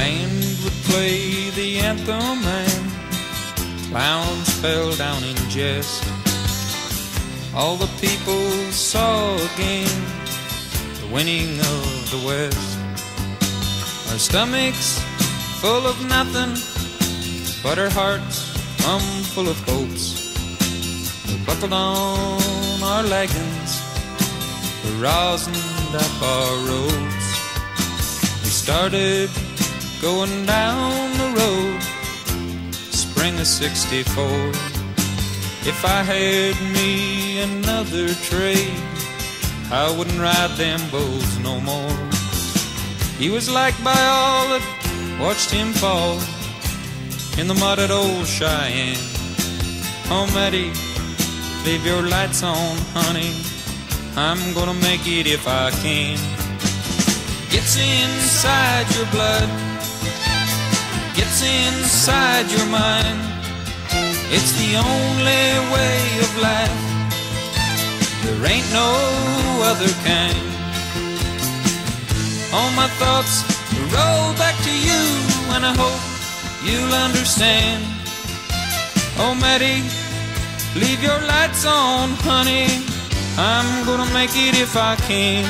band would play the anthem and clowns fell down in jest. All the people saw again the winning of the West. Our stomachs full of nothing, but our hearts plumb full of hopes. We buckled on our leggings, we rosined up our roads. We started going down the road, spring of 64. If I had me another trade, I wouldn't ride them bulls no more. He was liked by all that watched him fall in the mud at old Cheyenne. Oh, Matty, leave your lights on, honey. I'm gonna make it if I can. Gets inside your blood, gets inside your mind. It's the only way of life. There ain't no other kind. All my thoughts roll back to you, and I hope you'll understand. Oh, Matty, leave your lights on, honey. I'm gonna make it if I can.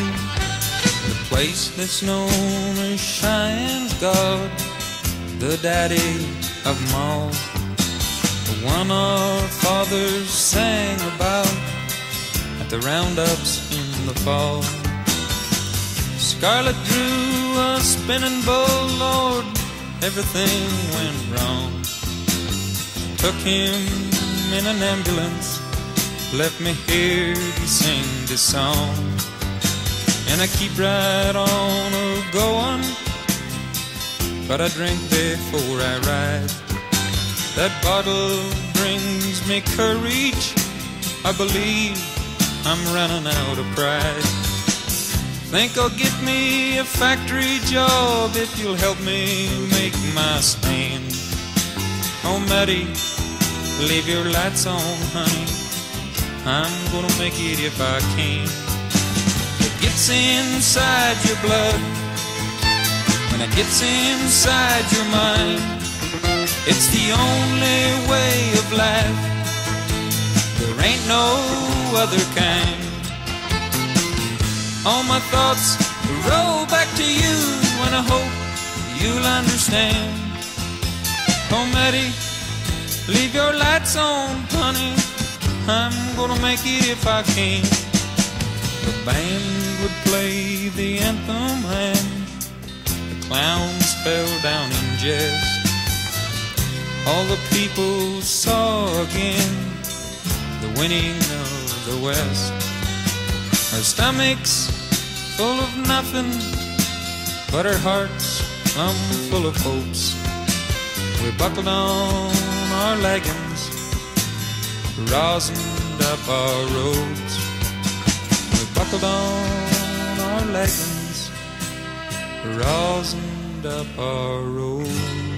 The place that's known as Cheyenne's God, the daddy of them all. The one our fathers sang about at the roundups in the fall. Scarlet drew a spinning bowl, Lord, everything went wrong. Took him in an ambulance, left me here to sing this song. And I keep right on but I drink before I ride. That bottle brings me courage. I believe I'm running out of pride. Think I'll get me a factory job if you'll help me make my stand. Oh, Matty, leave your lights on, honey. I'm gonna make it if I can. It gets inside your blood, it gets inside your mind. It's the only way of life. There ain't no other kind. All my thoughts roll back to you, and I hope you'll understand. Oh, Matty, leave your lights on, honey. I'm gonna make it if I can. The band would play the anthem, clowns fell down in jest. All the people saw again the winning of the West. Our stomachs full of nothing, but our hearts plumb full of hopes. We buckled on our leggings, rosined up our robes. We buckled on our leggings, rosined up our robes.